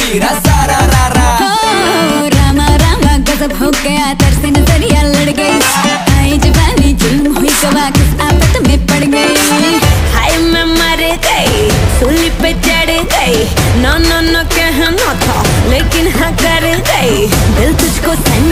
तेरा सारा रा ओ, रामा रामा गजब हो गया तरस नज़रिया लड़ गई। आई जवानी जुल्म हुई तो सवा किस आफत में पड़ गई। हाय मैं मर गई सुली पे चढ़ गई। नो नो नो कहना था लेकिन हाँ कर गई। दिल तुझको सन